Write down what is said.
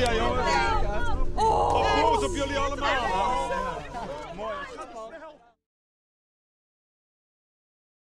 Ja, jongens. Oh, op jullie allemaal.